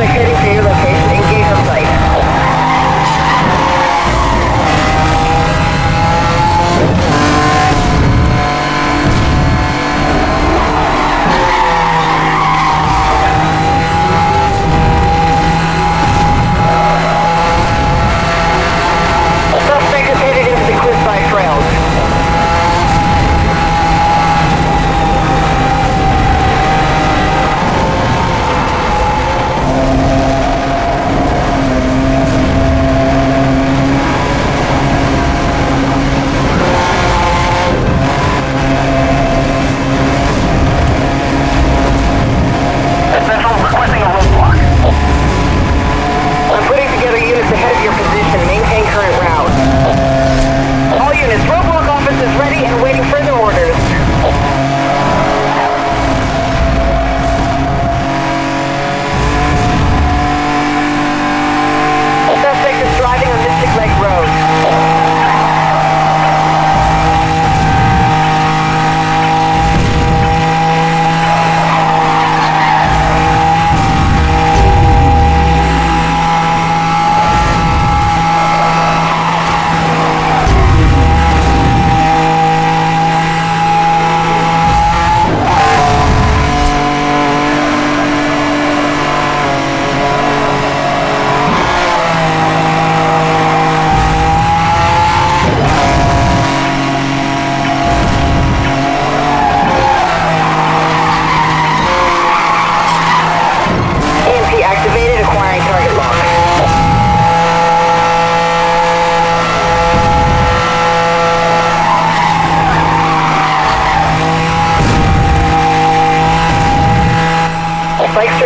the hit.